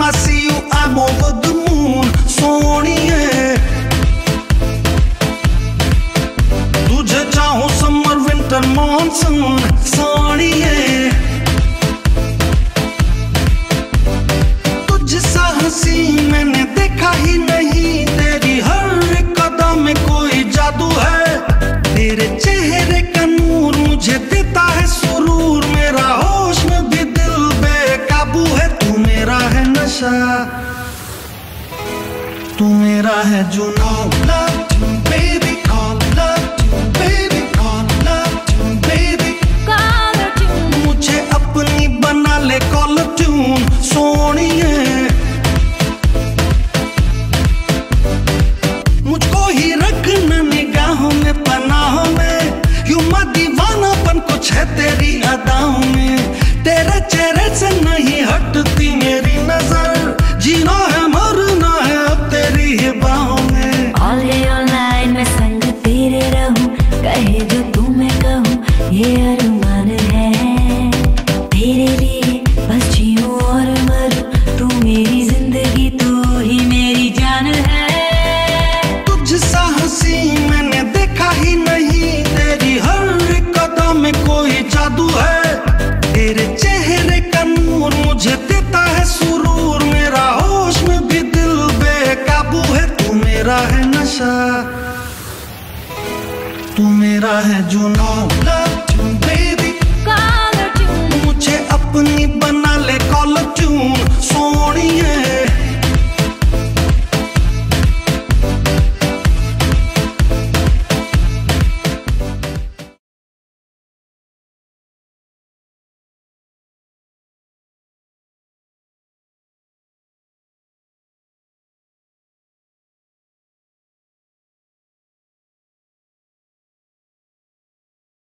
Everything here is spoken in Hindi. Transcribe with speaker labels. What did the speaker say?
Speaker 1: time I see you, I'm over the moon. सोनिए तुझे चाहो समर विंटर मॉनसून सोनिए तुझसा हँसी मैंने देखा ही नहीं तेरी हर कदम में कोई जादू है। तेरे चेहरे का नूर मुझे देता है नशा तू मेरा है जुनू मुझे अपनी बना ले कॉल ट्यून सोनी
Speaker 2: मुझको ही रखना में में। यू दीवानापन कुछ है तेरी अदाओं में। ये अरमान है तेरे लिए बस जीऊं और मरूं तू मेरी ज़िंदगी तू ही मेरी जान है।
Speaker 1: तुझ सा मैंने देखा ही नहीं तेरी हर कदम में कोई जादू है। तेरे चेहरे का नूर मुझे देता है सुरूर। मेरा होश में भी दिल बेकाबू है। तू मेरा है। तू मेरा है जुनून लव यू बेबी